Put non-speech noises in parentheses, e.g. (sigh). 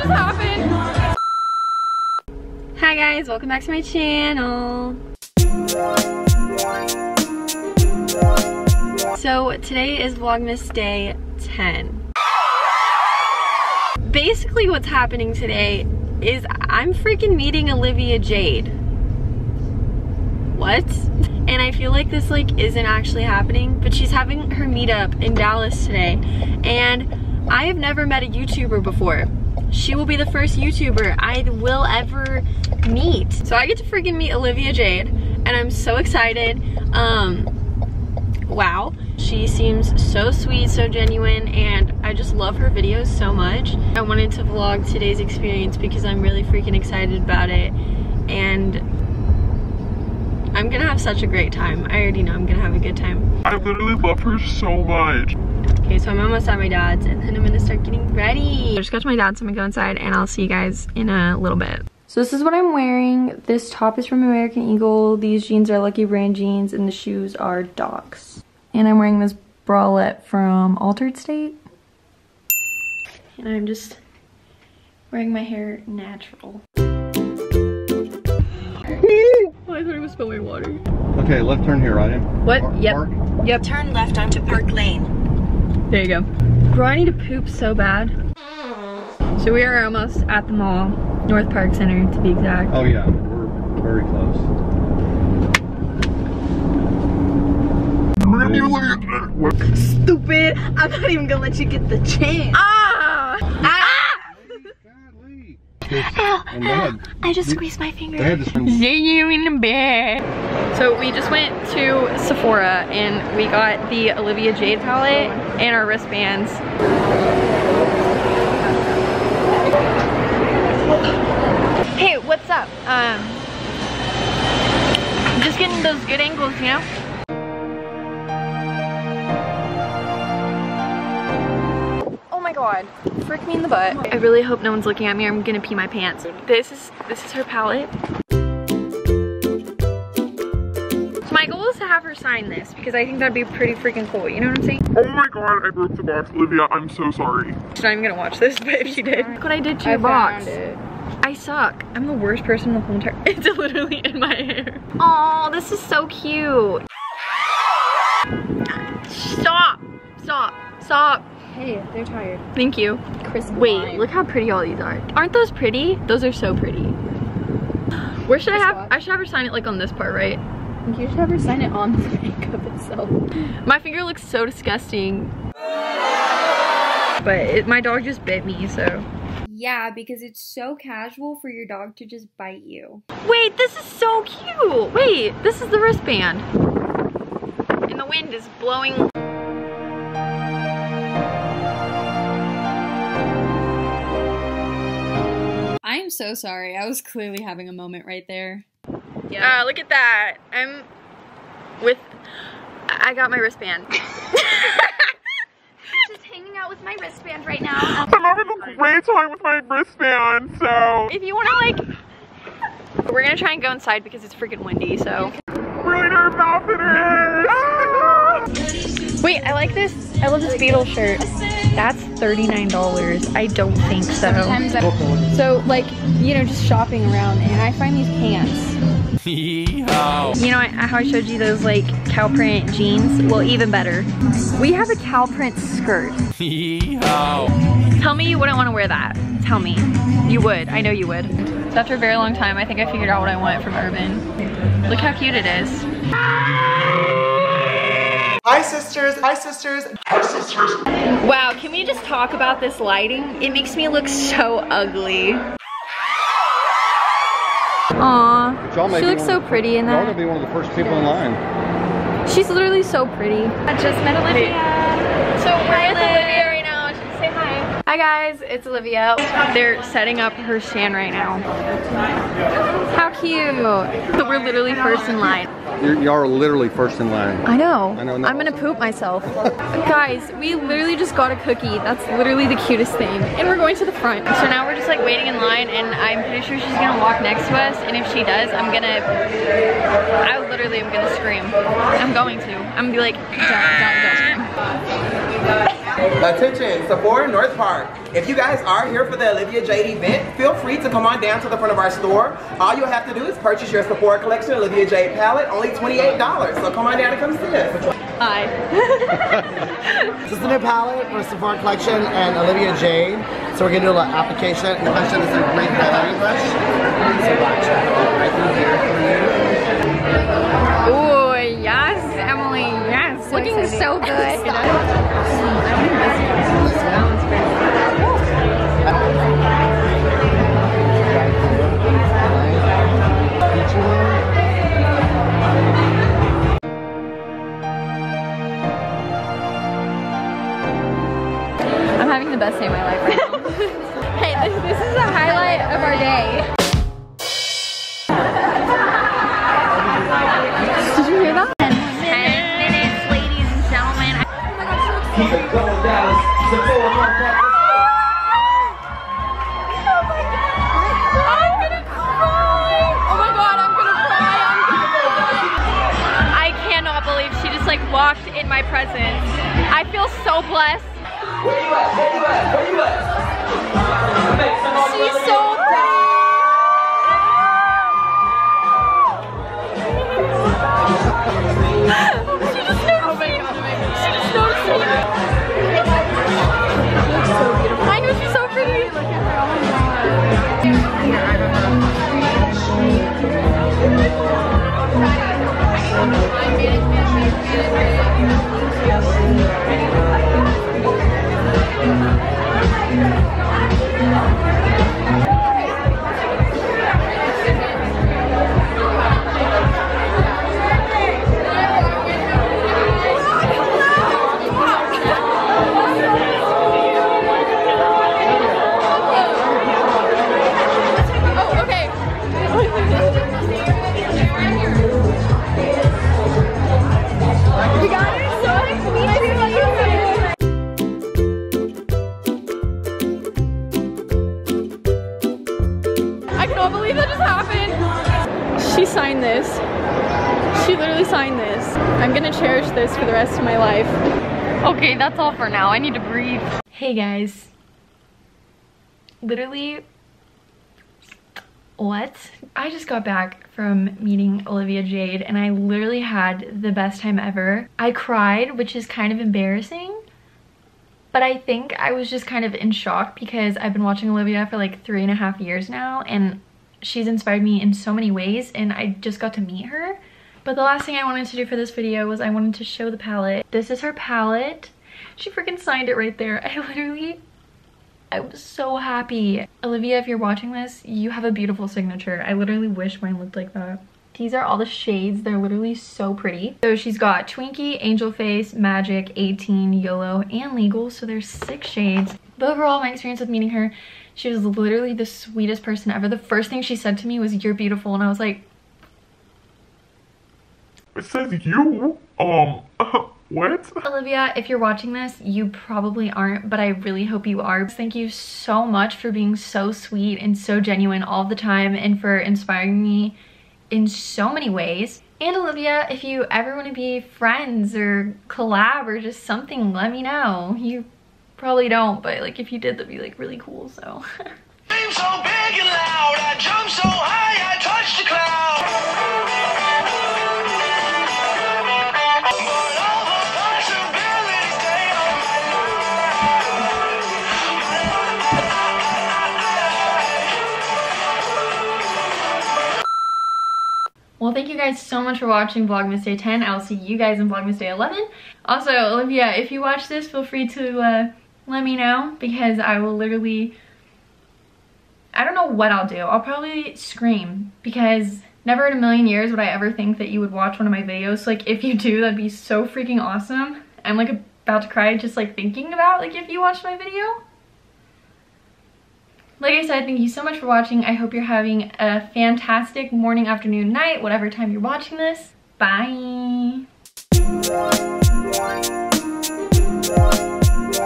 just happened? Hi guys, welcome back to my channel. So today is Vlogmas day 10. Basically what's happening today is I'm freaking meeting Olivia Jade. What? And I feel like this like isn't actually happening, but she's having her meetup in Dallas today. And I have never met a YouTuber before. She will be the first YouTuber I will ever meet. So I get to freaking meet Olivia Jade and I'm so excited. Um, wow. She seems so sweet, so genuine, and I just love her videos so much. I wanted to vlog today's experience because I'm really freaking excited about it. And I'm gonna have such a great time. I already know I'm gonna have a good time. I literally love her so much. Okay, so I'm almost at my dad's and then I'm gonna start getting ready. I just got to my dad's, so I'm gonna go inside and I'll see you guys in a little bit. So this is what I'm wearing. This top is from American Eagle. These jeans are Lucky Brand jeans and the shoes are Docs. And I'm wearing this bralette from Altar'd State. And I'm just wearing my hair natural. oh, I thought it was spilling water. Okay, left turn here, right? What? Park- Yep. park. Yep. Turn left onto Park Lane. There you go. Bro, I need to poop so bad. So we are almost at the mall, North Park Center to be exact. Oh yeah, we're very close. Stupid. I'm not even gonna let you get the chance. Ah! Ah! Golly. (laughs) And they had, I just squeezed my finger. they had this (laughs) you in bed. So we just went to Sephora and we got the Olivia Jade palette and our wristbands. Hey, what's up? Um, just getting those good angles, you know? God, frick me in the butt. I really hope no one's looking at me I'm gonna pee my pants. This is this is her palette. So my goal is to have her sign this because I think that'd be pretty freaking cool, you know what I'm saying? Oh my god, I broke the box. Olivia, I'm so sorry. She's not even gonna watch this, (laughs) but if she did. Look what I did to your box. I suck. I'm the worst person in the whole entire- It's literally in my hair. Oh, this is so cute. Hey, they're tired. Thank you. Chris. Wait, look how pretty all these are. Aren't those pretty? Those are so pretty. Where should I have. I should have her sign it like on this part, right? You should have her sign it on the (laughs) makeup itself. My finger looks so disgusting. But it, my dog just bit me, so. Yeah, because it's so casual for your dog to just bite you. Wait, this is so cute. Wait, this is the wristband. And the wind is blowing. I am so sorry. I was clearly having a moment right there. Yeah. Uh, look at that. I'm with, I got my wristband. (laughs) Just hanging out with my wristband right now. I'm having a great time with my wristband, so if you wanna like, we're gonna try and go inside because it's freaking windy, so. really nervous about it is. Wait, I like this. I love this Beetle shirt. That's $39. I don't think so. Sometimes I- so like, you know, just shopping around and I find these pants. (laughs) You know how I showed you those like cow print jeans? Well, even better. We have a cow print skirt. Tell me you wouldn't want to wear that. Tell me. You would. I know you would. So after a very long time, I think I figured out what I want from Urban. Look how cute it is. Hi sisters, hi sisters. Hi sisters. Wow, can we just talk about this lighting? It makes me look so ugly. Aww, she looks so pretty in that. Y'all gonna that. be one of the first people in line. She's literally so pretty. I just met Olivia. Hi. Guys, it's Olivia. They're setting up her stand right now. How cute. So we're literally first in line. Y'all are literally first in line. I know. I know, I'm gonna poop myself. Guys, we literally just got a cookie. That's literally the cutest thing. And we're going to the front. So now we're just like waiting in line and I'm pretty sure she's gonna walk next to us. And if she does, I'm gonna, I literally am gonna scream. I'm going to. I'm gonna be like, don't, don't, don't scream. Attention, Sephora North Park. If you guys are here for the Olivia Jade event, feel free to come on down to the front of our store. All you'll have to do is purchase your Sephora collection Olivia Jade palette, only $28. So come on down and come see us. Hi. (laughs) This is the new palette for Sephora Collection and Olivia Jade. So we're gonna do a little application. The question is a green highlighting brush. So watch. Right through here Looking so (laughs) good. I'm having the best day of my life right now. (laughs) hey, this, this is the highlight of our day. Gentlemen. Oh I'm gonna cry. Oh my god, I'm gonna. I'm gonna cry. I cannot believe she just like walked in my presence. I feel so blessed. She's so cannot believe that just happened. She signed this. She literally signed this. I'm gonna cherish this for the rest of my life. Okay, that's all for now. I need to breathe. Hey guys. Literally, what? I just got back from meeting Olivia Jade and I literally had the best time ever. I cried, which is kind of embarrassing. But I think I was just kind of in shock because I've been watching Olivia for like three and a half years now and she's inspired me in so many ways and I just got to meet her. But the last thing I wanted to do for this video was I wanted to show the palette. This is her palette. She freaking signed it right there. (laughs) I literally, I was so happy. Olivia, if you're watching this, you have a beautiful signature. I literally wish mine looked like that. These are all the shades. They're literally so pretty. So she's got Twinkie, Angel Face, Magic, 18, YOLO, and Legal. So there's six shades. But overall, my experience with meeting her, she was literally the sweetest person ever. The first thing she said to me was, you're beautiful. And I was like, It says you. Um, (laughs) what? Olivia, if you're watching this, you probably aren't, but I really hope you are. Thank you so much for being so sweet and so genuine all the time and for inspiring me in so many ways. And Olivia, if you ever want to be friends or collab or just something, let me know. You probably don't, but like if you did, that'd be like really cool, so. (laughs) guys so much for watching Vlogmas Day 10. I'll see you guys in Vlogmas Day 11. Also, Olivia, if you watch this, feel free to uh, let me know because I will literally... I don't know what I'll do. I'll probably scream because never in a million years would I ever think that you would watch one of my videos. Like, if you do, that'd be so freaking awesome. I'm, like, about to cry just, like, thinking about, like, if you watched my video. Like I said, thank you so much for watching. I hope you're having a fantastic morning, afternoon, night, whatever time you're watching this. Bye!